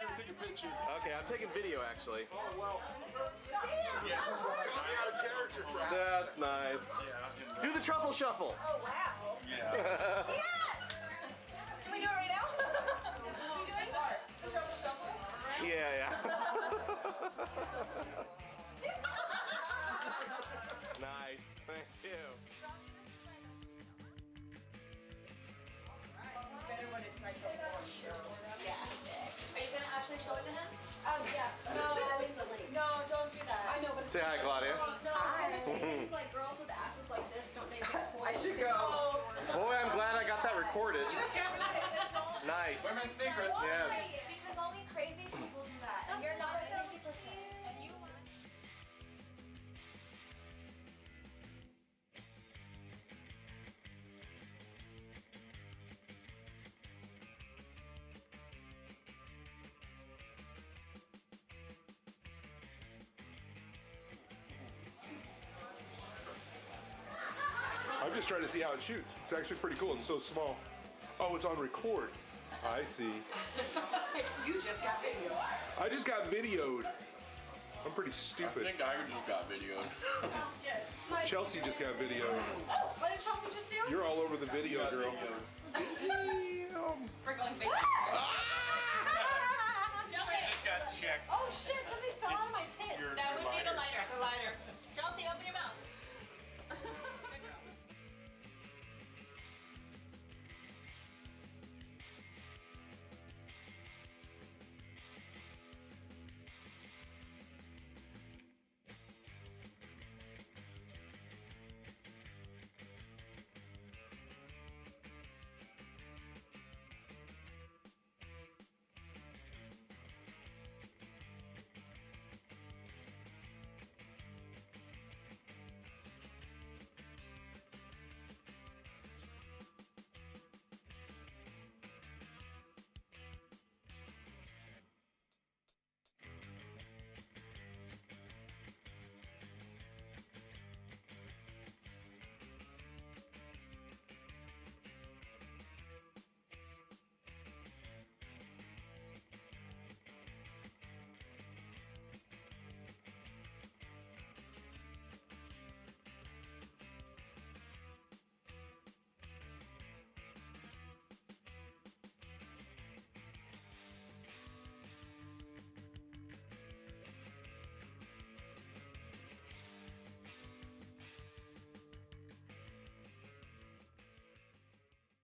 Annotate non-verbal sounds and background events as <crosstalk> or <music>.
way if you're gonna take a picture. Okay, I'm taking video actually. Oh well. Damn! Got me out of character. That's nice. Yeah. Do the truffle shuffle. Oh wow! Yeah. Yes! Can we do it right now? <laughs> you doing what? The shuffle shuffle? Yeah, yeah. <laughs> nice. Thank you. Say hi, Claudia. Hi. It's like girls with asses like this don't name their <laughs> I should go. Boy, I'm glad I got that recorded. Nice. Women's secrets. Yes. I'm just trying to see how it shoots. It's actually pretty cool. It's so small. Oh, it's on record. I see. <laughs> You just got video. I just got videoed. I'm pretty stupid. I stupid. think I just got videoed. <laughs> Chelsea just got videoed. Oh, what did Chelsea just do? You're all over the video, Got girl. videoed. Damn. Sprinkling ah! bacon. Just got checked. Oh shit, something fell on my